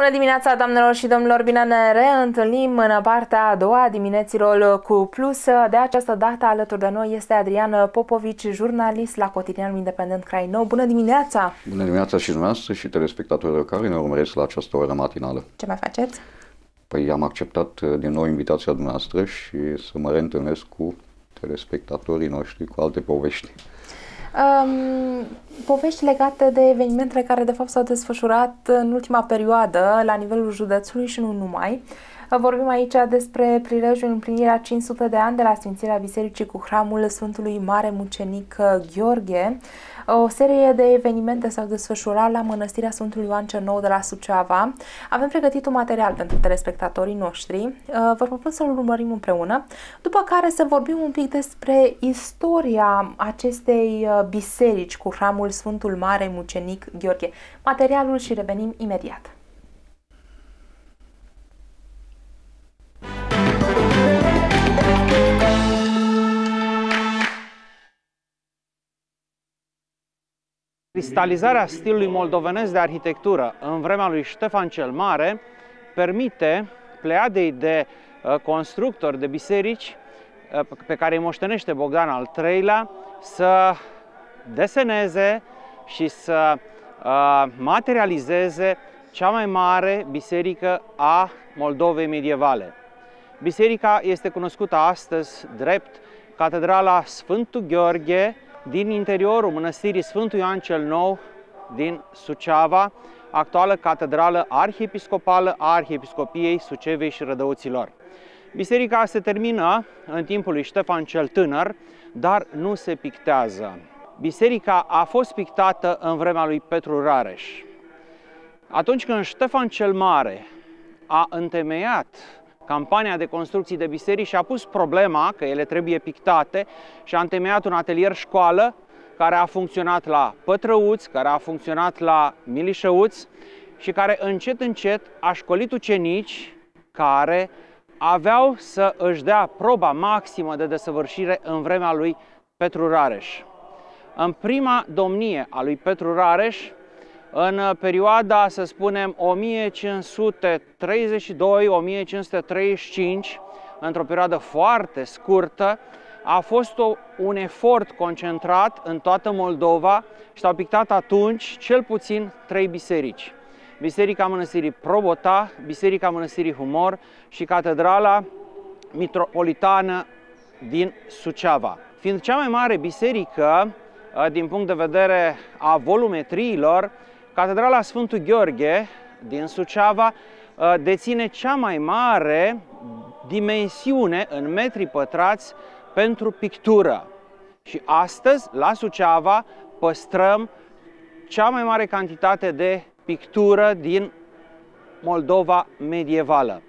Bună dimineața, doamnelor și domnilor! Bine ne reîntâlnim în partea a doua dimineților cu Plus. De această dată alături de noi este Adrian Popovici, jurnalist la Cotidianul Independent Crainou. Bună dimineața! Bună dimineața și dumneavoastră și telespectatorilor care ne urmăresc la această oră matinală. Ce mai faceți? Păi am acceptat uh, din nou invitația dumneavoastră și să mă reîntâlnesc cu telespectatorii noștri cu alte povești. Um, povești legate de evenimentele care de fapt s-au desfășurat în ultima perioadă la nivelul județului și nu numai. Vorbim aici despre prilejul împlinirea 500 de ani de la Sfințirea Bisericii cu hramul Sfântului Mare Mucenic Gheorghe. O serie de evenimente s-au desfășurat la Mănăstirea Sfântului Ioan cel Nou de la Suceava. Avem pregătit un material pentru telespectatorii noștri. Uh, vă propun să-l urmărim împreună, după care să vorbim un pic despre istoria acestei uh, biserici cu hramul Sfântul Mare Mucenic Gheorghe. Materialul și revenim imediat. Cristalizarea stilului moldovenesc de arhitectură în vremea lui Ștefan cel Mare permite pleiadei de uh, constructori de biserici uh, pe care îi moștenește Bogdan al III-lea să deseneze și să uh, materializeze cea mai mare biserică a Moldovei medievale. Biserica este cunoscută astăzi drept Catedrala Sfântul Gheorghe, din interiorul mănăstirii Sfântul Ioan cel Nou din Suceava, actuală catedrală arhiepiscopală a Arhiepiscopiei Sucevei și Rădăuților. Biserica se termină în timpul lui Ștefan cel Tânăr, dar nu se pictează. Biserica a fost pictată în vremea lui Petru Rareș. Atunci când Ștefan cel Mare a întemeiat campania de construcții de biserici și a pus problema că ele trebuie pictate și a întemeiat un atelier școală care a funcționat la Pătrăuți, care a funcționat la Milișăuți și care încet încet a școlit ucenici care aveau să își dea proba maximă de desăvârșire în vremea lui Petru Rareș. În prima domnie a lui Petru Rareș, în perioada, să spunem, 1532-1535, într-o perioadă foarte scurtă, a fost o, un efort concentrat în toată Moldova și s-au pictat atunci cel puțin trei biserici. Biserica Mănăstirii Probota, Biserica Mănăstirii Humor și Catedrala Mitropolitană din Suceava. Fiind cea mai mare biserică din punct de vedere a volumetriilor, Catedrala Sfântul Gheorghe din Suceava uh, deține cea mai mare dimensiune în metri pătrați pentru pictură. Și astăzi, la Suceava, păstrăm cea mai mare cantitate de pictură din Moldova medievală.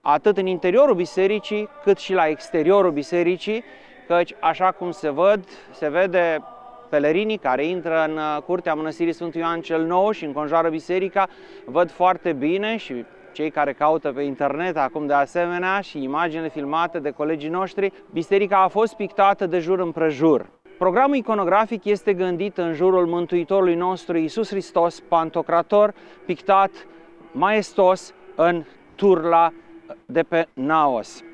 Atât în interiorul bisericii, cât și la exteriorul bisericii, căci, așa cum se văd, se vede pelerinii care intră în uh, curtea mănăstirii Sfântul Ioan cel Nou și înconjoară biserica văd foarte bine și cei care caută pe internet acum de asemenea și imaginile filmate de colegii noștri, biserica a fost pictată de jur împrejur. Programul iconografic este gândit în jurul Mântuitorului nostru Iisus Hristos, Pantocrator, pictat maestos în turla de pe Naos.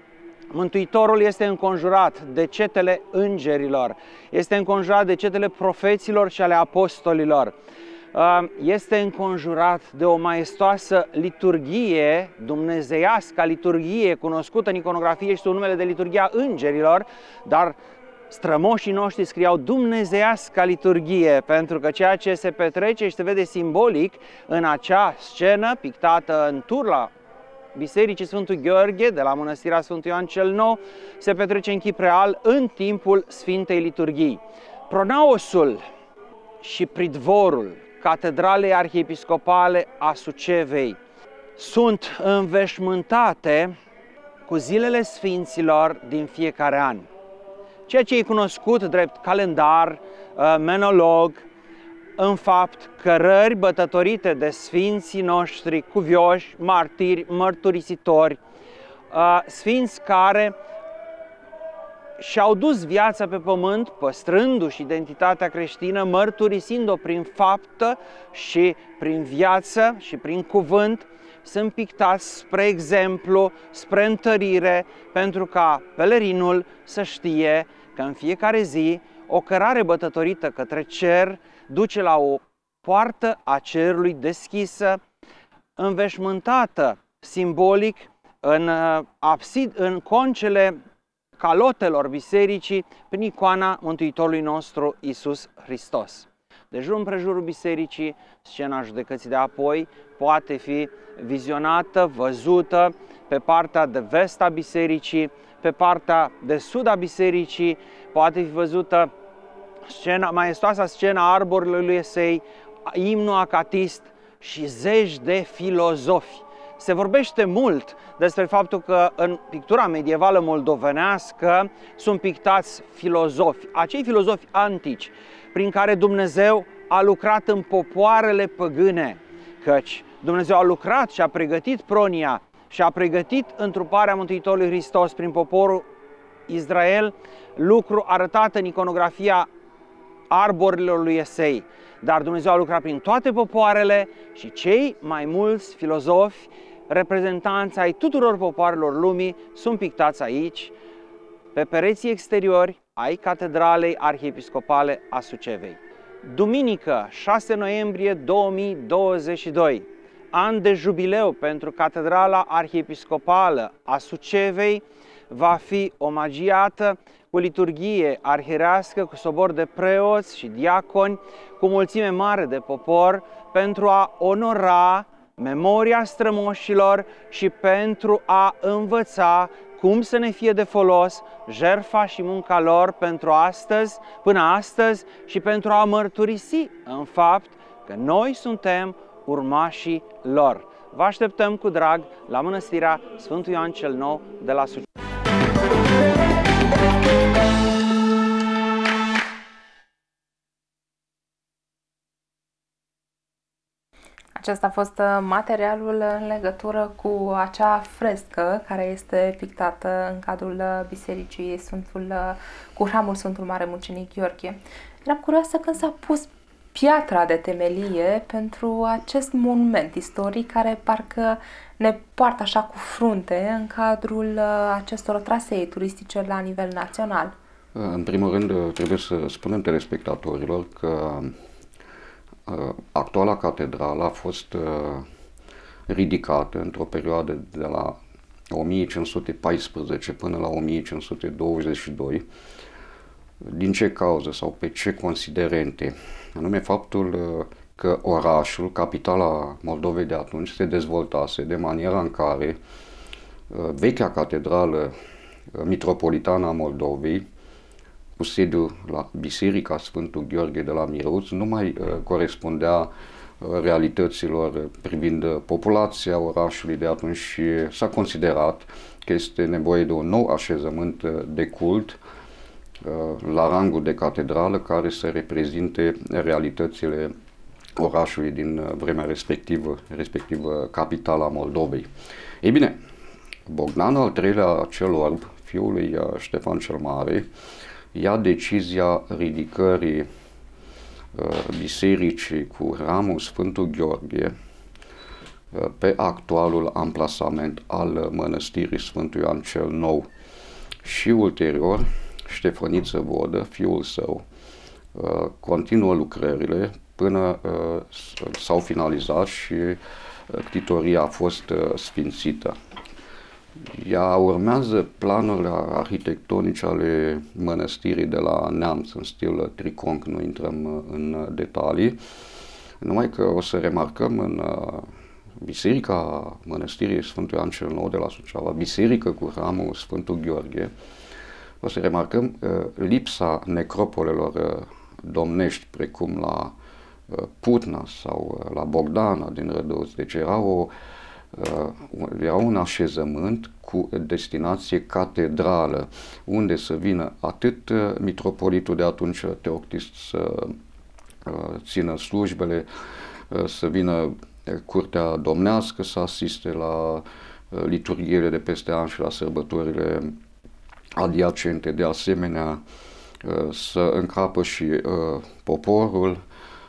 Mântuitorul este înconjurat de cetele îngerilor, este înconjurat de cetele profeților și ale apostolilor, uh, este înconjurat de o maestoasă liturghie dumnezeiască, liturghie cunoscută în iconografie și sub numele de liturghia îngerilor, dar strămoșii noștri scriau dumnezeiască liturghie, pentru că ceea ce se petrece și se vede simbolic în acea scenă pictată în turla Bisericii Sfântul Gheorghe de la Mănăstirea Sfântul Ioan cel Nou se petrece în chip real în timpul Sfintei Liturghii. Pronaosul și pridvorul Catedralei Arhiepiscopale a Sucevei sunt înveșmântate cu zilele Sfinților din fiecare an. Ceea ce e cunoscut drept calendar, uh, menolog, în fapt cărări bătătorite de sfinții noștri, cuvioși, martiri, mărturisitori, uh, sfinți care și-au dus viața pe pământ, păstrându-și identitatea creștină, mărturisind-o prin faptă și prin viață și prin cuvânt, sunt pictați spre exemplu, spre întărire, pentru ca pelerinul să știe că în fiecare zi o cărare bătătorită către cer duce la o poartă a cerului deschisă, înveșmântată simbolic în, uh, absid, în concele calotelor bisericii prin icoana Mântuitorului nostru Isus Hristos. De jur împrejurul bisericii, scena judecății de apoi poate fi vizionată, văzută pe partea de vest a bisericii, pe partea de sud a bisericii, poate fi văzută scena, maestoasa scena arborilor lui Esei, imnul acatist și zeci de filozofi. Se vorbește mult despre faptul că în pictura medievală moldovenească sunt pictați filozofi, acei filozofi antici, prin care Dumnezeu a lucrat în popoarele păgâne, căci Dumnezeu a lucrat și a pregătit pronia și a pregătit întruparea Mântuitorului Hristos prin poporul Israel, lucru arătat în iconografia arborilor lui Esei. Dar Dumnezeu a lucrat prin toate popoarele și cei mai mulți filozofi, reprezentanți ai tuturor popoarelor lumii, sunt pictați aici, pe pereții exteriori ai Catedralei Arhiepiscopale a Sucevei. Duminică, 6 noiembrie 2022, an de jubileu pentru Catedrala Arhiepiscopală a Sucevei, va fi omagiată cu liturghie arhirească, cu sobor de preoți și diaconi, cu mulțime mare de popor, pentru a onora memoria strămoșilor și pentru a învăța cum să ne fie de folos jerfa și munca lor pentru astăzi, până astăzi și pentru a mărturisi în fapt că noi suntem urmașii lor. Vă așteptăm cu drag la mănăstirea Sfântul Ioan cel Nou de la Suceava. Acesta a fost uh, materialul în legătură cu acea frescă care este pictată în cadrul uh, Bisericii Sfântul, uh, cu hramul Sfântul Mare Mucenic Gheorghe. Eram curioasă când s-a pus piatra de temelie pentru acest monument istoric care parcă ne poartă așa cu frunte în cadrul acestor trasee turistice la nivel național. În primul rând, trebuie să spunem telespectatorilor că Uh, actuala catedrală a fost uh, ridicată într-o perioadă de la 1514 până la 1522. Din ce cauză sau pe ce considerente? Anume faptul uh, că orașul, capitala Moldovei de atunci, se dezvoltase de maniera în care vechea catedrală mitropolitană a Moldovei cu sediu la Biserica Sfântul Gheorghe de la Miruț nu mai uh, corespundea uh, realităților privind uh, populația orașului de atunci și s-a considerat că este nevoie de un nou așezământ de cult la rangul de catedrală care să reprezinte realitățile orașului din vremea respectivă, respectiv capitala Moldovei. Ei bine, Bogdan al treilea cel orb, fiul lui Ștefan cel Mare, ia decizia ridicării uh, bisericii cu ramul Sfântul Gheorghe uh, pe actualul amplasament al mănăstirii Sfântul Ioan cel Nou și ulterior Ștefăniță Vodă, fiul său, uh, continuă lucrările până s-au finalizat și ctitoria a fost sfințită. Ea urmează planurile arhitectonice ale mănăstirii de la Neamț în stil triconc, nu intrăm în detalii, numai că o să remarcăm în uh, biserica mănăstirii Sfântul Ioan cel Nou de la Suceava, biserică cu hramul Sfântul Gheorghe, o să remarcăm uh, lipsa necropolelor uh, domnești, precum la Putna sau la Bogdana din Rădăuț. Deci era o era uh, un așezământ cu destinație catedrală, unde să vină atât uh, mitropolitul de atunci, Teoctist, să uh, țină slujbele, să vină curtea domnească să asiste la liturghiile de peste an și la sărbătorile adiacente, de asemenea să încapă și poporul,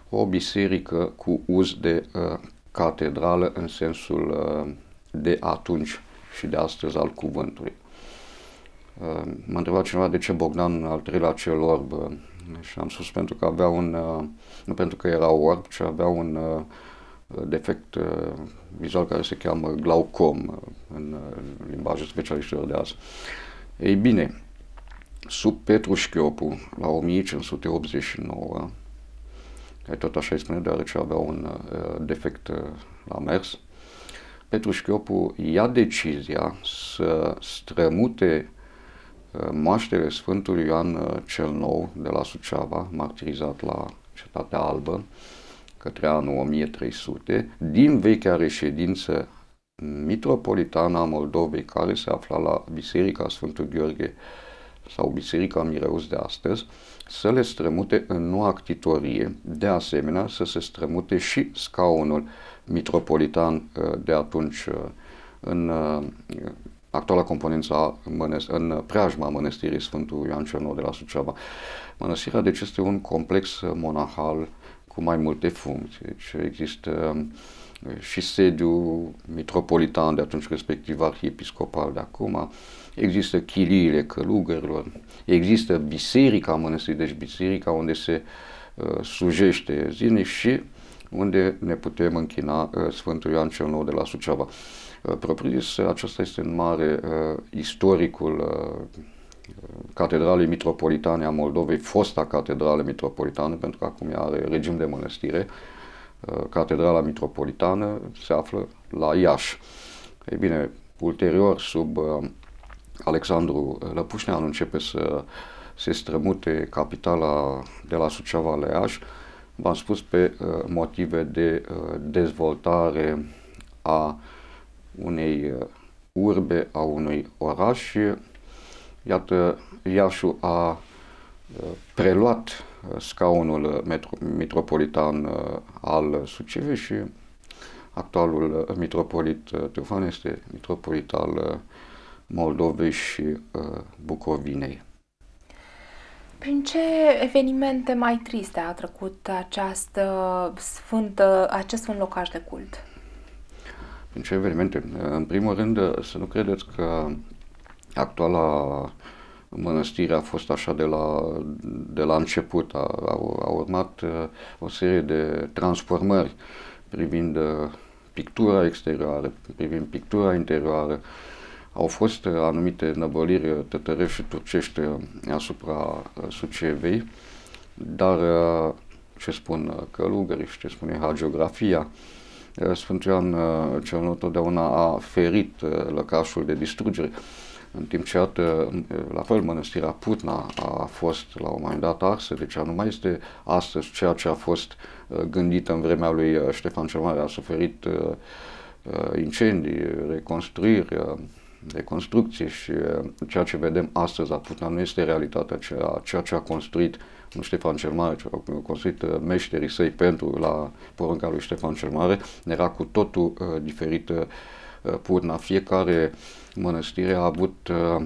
o biserică cu uz de catedrală în sensul de atunci și de astăzi al cuvântului. M-a întrebat cineva de ce Bogdan al treilea cel orb și am spus pentru că avea un, nu pentru că era orb, ci avea un defect vizual care se cheamă glaucom în limbajul specialiștilor de azi. Ei bine, sub Petru Șchiopu, la 1589, care tot așa îi spune, deoarece avea un uh, defect uh, la mers, Petru Șchiopu ia decizia să strămute uh, moaștele Sfântului Ioan uh, cel Nou de la Suceava, martirizat la Cetatea Albă, către anul 1300, din vechea reședință mitropolitană a Moldovei, care se afla la Biserica Sfântul Gheorghe sau Biserica Mireus de astăzi, să le strămute în noua actitorie, de asemenea să se strămute și scaunul mitropolitan uh, de atunci uh, în uh, actuala componență în preajma mănăstirii Sfântul Ioan cel Nou de la Suceava. Mănăstirea deci este un complex monahal cu mai multe funcții. Deci există și sediu mitropolitan de atunci, respectiv arhiepiscopal de acum, există chiliile călugărilor, există biserica mănăstirii, deci biserica unde se uh, slujește zilnic și unde ne putem închina uh, Sfântul Ioan cel Nou de la Suceava. Uh, propriu acesta este în mare uh, istoricul uh, Catedralei Mitropolitane a Moldovei, fosta Catedrale Mitropolitană, pentru că acum ea are regim de mănăstire. Uh, Catedrala Mitropolitană se află la Iași. Ei bine, ulterior, sub uh, Alexandru Lăpușneanu începe să se strămute capitala de la Suceava la Iași, v-am spus pe uh, motive de dezvoltare a unei urbe, a unui oraș. Și Iată, Iașu a preluat scaunul metro, metropolitan al Sucevei și actualul mitropolit Teofan este mitropolit al Moldovei și Bucovinei. Prin ce evenimente mai triste a trecut această sfântă, acest sfânt locaș de cult? Prin ce evenimente? În primul rând, să nu credeți că actuala mănăstire a fost așa de la, de la început, a, a, a urmat uh, o serie de transformări privind uh, pictura exterioară, privind pictura interioară. Au fost uh, anumite năbăliri tătărești și turcești asupra Sucevei, dar ce spun călugării și ce spune hagiografia, Sfântul Ioan cel Nou totdeauna a ferit lăcașul de distrugere. În timp ce, iată, la fel, mănăstirea Putna a fost la un moment dat arsă, deci nu mai este astăzi ceea ce a fost uh, gândit în vremea lui uh, Ștefan cel Mare, a suferit uh, incendii, reconstruiri, reconstrucție și ceea ce vedem astăzi la Putna nu este realitatea ceea, ceea ce a construit nu Ștefan cel Mare, ce au construit meșterii săi pentru la porunca lui Ștefan cel Mare, era cu totul uh, diferită uh, Putna. Fiecare uh, mănăstire a avut uh,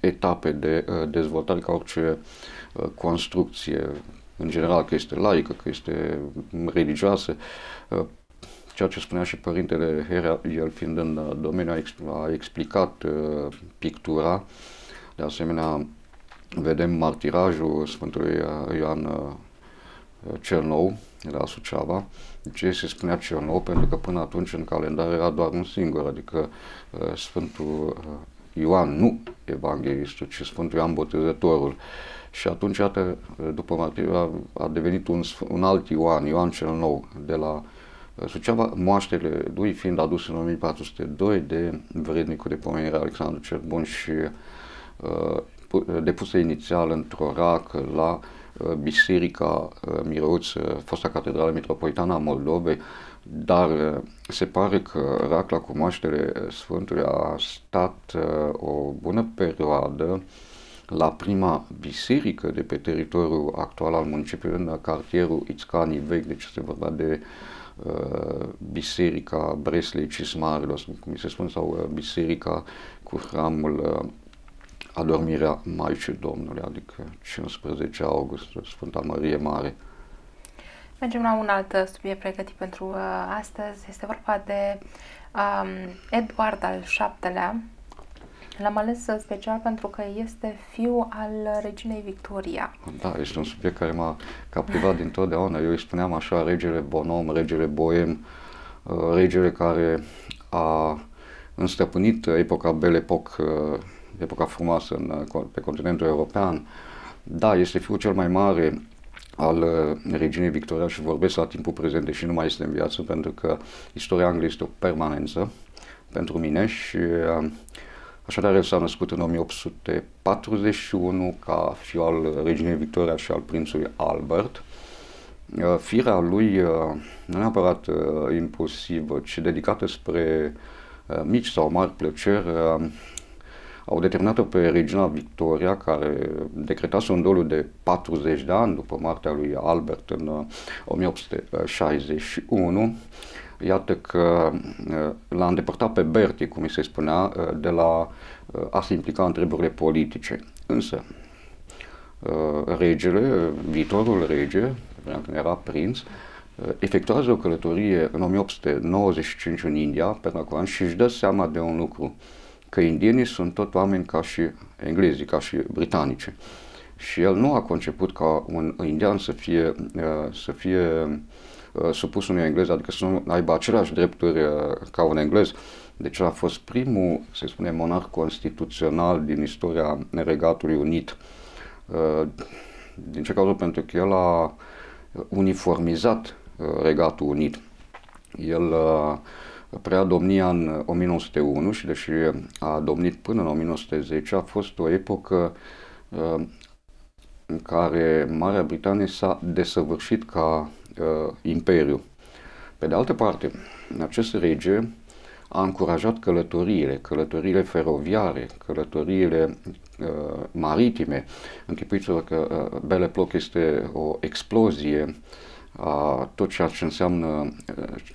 etape de uh, dezvoltare ca orice uh, construcție, în general că este laică, că este religioasă. Uh, ceea ce spunea și părintele Hera, el fiind în uh, domeniu, a, exp- a explicat uh, pictura. De asemenea, vedem martirajul Sfântului uh, Ioan uh, cel Nou, de la Suceava. De ce se spunea cel nou? Pentru că până atunci în calendar era doar un singur, adică uh, Sfântul uh, Ioan, nu Evanghelistul, ci Sfântul Ioan Botezătorul. Și atunci, iată, după martirul a devenit un, un alt Ioan, Ioan cel Nou, de la uh, Suceava, moaștele lui fiind aduse în 1402 de vrednicul de pomenire Alexandru cel Bun și uh, depuse inițial într-o racă la Uh, Biserica uh, Mireuț, fosta catedrală metropolitană a Moldovei, dar uh, se pare că Racla cu moaștele Sfântului a stat o bună perioadă la prima biserică de pe teritoriul actual al municipiului, în cartierul Ițcanii Vechi, deci este vorba de uh, Biserica Breslei Cismarilor, cum se spune, sau uh, Biserica cu hramul uh, adormirea Maicii Domnului, adică 15 august, Sfânta Mărie Mare. Mergem la un alt subiect pregătit pentru uh, astăzi. Este vorba de um, Eduard al VII-lea. L-am ales special pentru că este fiu al reginei Victoria. Da, este un subiect care m-a captivat dintotdeauna. Eu îi spuneam așa, regele Bonom, regele Boem, uh, regele care a înstăpânit epoca Belle Epoque, uh, epoca frumoasă în, pe continentul european. Da, este fiul cel mai mare al uh, reginei Victoria și vorbesc la timpul prezent, deși nu mai este în viață, pentru că istoria Angliei este o permanență pentru mine și uh, așadar el s-a născut în 1841 ca fiu al reginei Victoria și al prințului Albert. Uh, firea lui nu neapărat impulsivă, ci dedicată spre mici sau mari plăceri, au determinat-o pe regina Victoria, care decretase un doliu de 40 de ani după moartea lui Albert în 1861. Uh, Iată că uh, l-a îndepărtat pe Bertie, cum se spunea, uh, de la a se implica în treburile politice. Însă, regele, viitorul rege, când era prinț, efectuează o călătorie în 1895 în India, pe Nacoan, și își dă seama de un lucru că indienii sunt tot oameni ca și englezii, ca și britanice. Și el nu a conceput ca un indian să fie, uh, să fie uh, supus unui englez, adică să nu aibă aceleași drepturi uh, ca un englez. Deci a fost primul, să spune, monarh constituțional din istoria Regatului Unit. Din ce cauză? Pentru că el a uniformizat Regatul Unit. El prea domnia în 1901 și deși a domnit până în 1910, a fost o epocă uh, în care Marea Britanie s-a desăvârșit ca uh, imperiu. Pe de altă parte, acest rege a încurajat călătoriile, călătoriile feroviare, călătoriile uh, maritime. Închipuiți-vă că uh, Belle Epoque este o explozie a tot ceea ce înseamnă,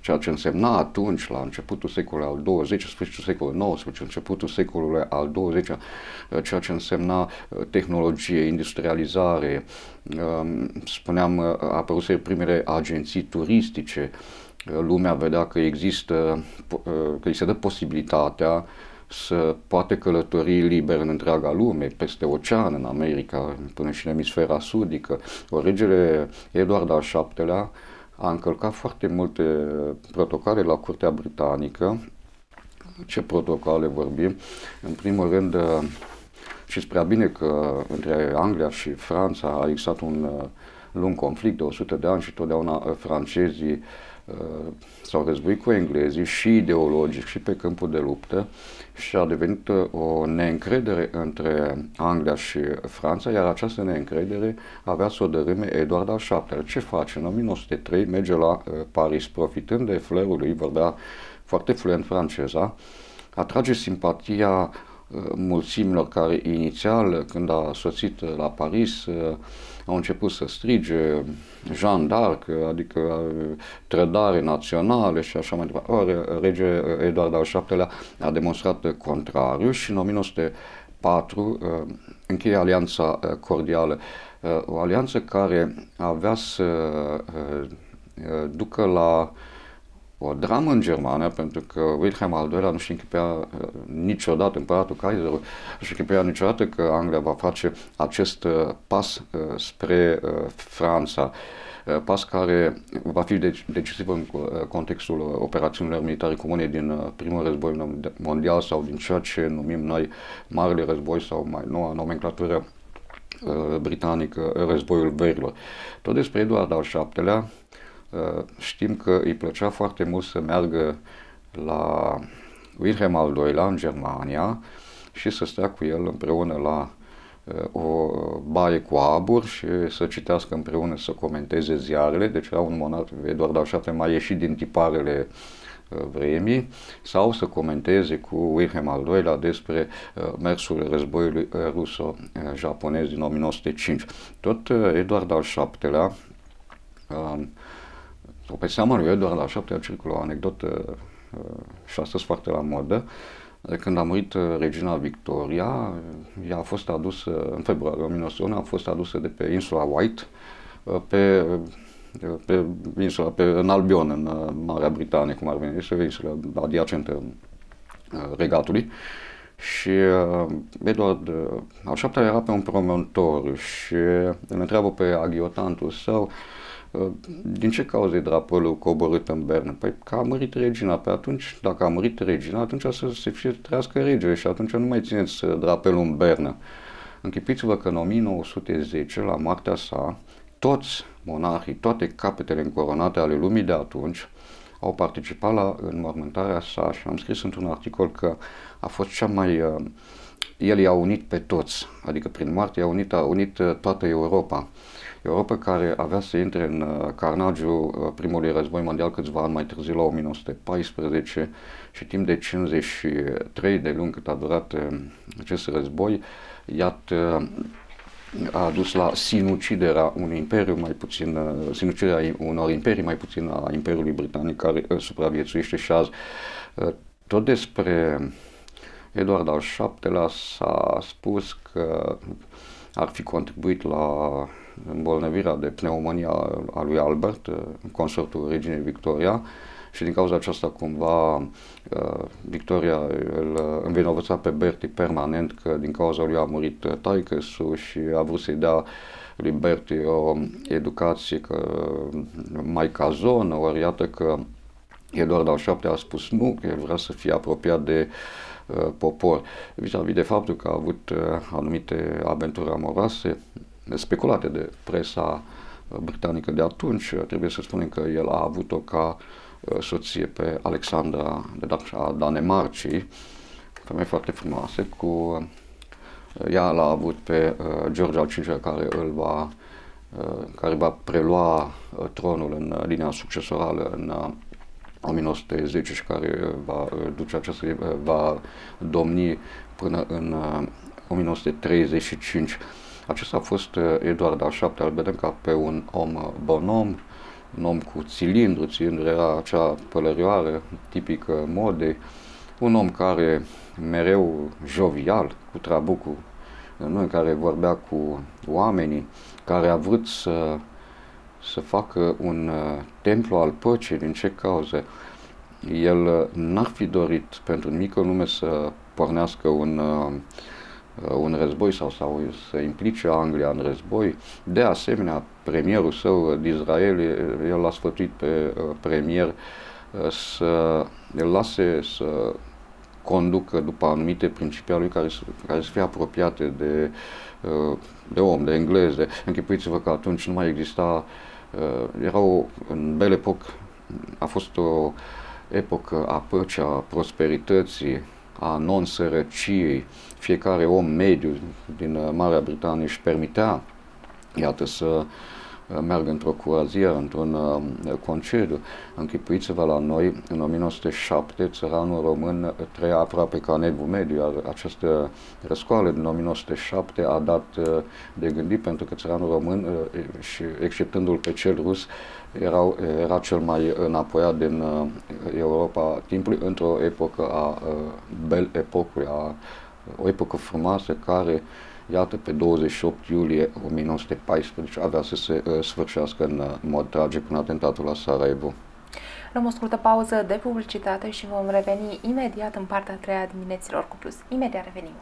ceea ce însemna atunci, la începutul secolului al XX, sfârșitul secolului XIX, începutul secolului al XX, ceea ce însemna tehnologie, industrializare, spuneam, apăruse primele agenții turistice, lumea vedea că există, că îi se dă posibilitatea să poate călători liber în întreaga lume, peste ocean, în America, până și în emisfera sudică. O regele Eduard al VII-lea a încălcat foarte multe protocole la Curtea Britanică. Ce protocole vorbim? În primul rând, și spre bine că între Anglia și Franța a existat un lung conflict de 100 de ani și totdeauna francezii Uh, s-au războit cu englezii și ideologic și pe câmpul de luptă și a devenit uh, o neîncredere între Anglia și Franța, iar această neîncredere avea să o dărâme Eduard al VII. Ce face? În 1903 merge la uh, Paris, profitând de flerul lui, vorbea foarte fluent franceza, atrage simpatia mulțimilor care inițial, când a sosit la Paris, au început să strige Jean d'Arc, adică trădare naționale și așa mai departe. Ori rege Eduard al VII-lea a demonstrat contrariu și în 1904 uh, încheie alianța uh, cordială, uh, o alianță care avea să ducă la o dramă în Germania, pentru că Wilhelm al II-lea nu-și închipea uh, niciodată, împăratul Kaiserul, nu-și închipea niciodată că Anglia va face acest uh, pas uh, spre uh, Franța, uh, pas care va fi dec- decisiv în uh, contextul operațiunilor militare comune din uh, primul război mondial sau din ceea ce numim noi Marele Război sau mai noua nomenclatură uh, britanică, războiul verilor. Tot despre Eduard al VII-lea, Uh, știm că îi plăcea foarte mult să meargă la Wilhelm al II-lea în Germania și să stea cu el împreună la uh, o baie cu abur și să citească împreună, să comenteze ziarele, deci era un monarh, Eduard al VII mai ieșit din tiparele uh, vremii, sau să comenteze cu Wilhelm al II-lea despre mersul războiului ruso-japonez din 1905. Tot Eduard al VII-lea sau pe seama lui Eduard al VII-lea circulă o anecdotă uh, și astăzi foarte la modă, când a murit regina Victoria, ea a fost adusă, în februarie 1901, a fost adusă de pe insula White, pe, pe insula, pe, în Albion, în Marea Britanie, cum ar veni, este insula adiacentă regatului. Și uh, Edward uh, al șaptea era pe un promontor și îl întreabă pe aghiotantul său uh, din ce cauze e drapelul coborât în bernă? Păi că a murit regina. Pe atunci, dacă a murit regina, atunci să se fie trească regele și atunci nu mai țineți uh, drapelul în bernă. Închipiți-vă că în 1910, la moartea sa, toți monarhii, toate capetele încoronate ale lumii de atunci, au participat la înmormântarea sa și am scris într-un articol că a fost cea mai... Uh, el i-a unit pe toți, adică prin moarte i-a unit, a unit uh, toată Europa. Europa care avea să intre în uh, carnagiul primului război mondial câțiva ani mai târziu, la 1914, și timp de 53 de luni cât a durat acest război, iată, a dus la sinuciderea unui imperiu mai puțin, uh, sinuciderea unor imperii mai puțin a Imperiului Britanic care uh, supraviețuiește și azi. Uh, tot despre Eduard al VII-lea s-a spus că ar fi contribuit la îmbolnăvirea de pneumonia a lui Albert, consortul reginei Victoria, și din cauza aceasta cumva uh, Victoria îl învinovăța pe Berti permanent că din cauza lui a murit taică și a vrut să-i dea lui Berti o educație că, mai cazonă, ori iată că Eduard al VII a spus nu, că el vrea să fie apropiat de uh, popor, vis-a-vis de faptul că a avut uh, anumite aventuri amoroase speculate de presa britanică de atunci, trebuie să spunem că el a avut-o ca Uh, soție pe Alexandra de a Danemarcii, femeie foarte frumoasă, cu uh, ea l-a avut pe uh, George al V-lea care îl va care va prelua tronul în linia succesorală în 1910 și care va duce această, va domni până în 1935. Acesta a fost Eduard al VII, îl vedem ca pe un om bonom, un om cu cilindru, cilindru era acea pălărioară tipică modei, un om care mereu jovial, cu trabucul în care vorbea cu oamenii, care a vrut să, să facă un uh, templu al păcii, din ce cauze. El uh, n-ar fi dorit pentru mică lume să pornească un uh, Uh, un război sau, sau să implice Anglia în război. De asemenea, premierul său de Israel, el l-a sfătuit pe uh, premier uh, să îl lase să conducă după anumite principii lui care, care să fie apropiate de, de om, de englez. De... Închipuiți-vă că atunci nu mai exista, era o, în belle epoc, a fost o epocă a păcii, a prosperității, a non-sărăciei. Fiecare om mediu din uh, Marea Britanie își permitea, iată, să uh, meargă într-o curazieră, într-un uh, concediu. Închipuiți-vă la noi, în 1907, țăranul român trăia aproape ca nevul mediu, iar această răscoală din 1907 a dat de gândit pentru că țăranul român, și exceptându-l pe cel rus, erau, era cel mai înapoiat din uh, Europa timpului într-o epocă a uh, bel epocului, a, o epocă frumoasă care, iată, pe 28 iulie 1914 avea să se uh, sfârșească în mod tragic în atentatul la Sarajevo. Luăm o scurtă pauză de publicitate și vom reveni imediat în partea a treia dimineților cu plus. Imediat revenim.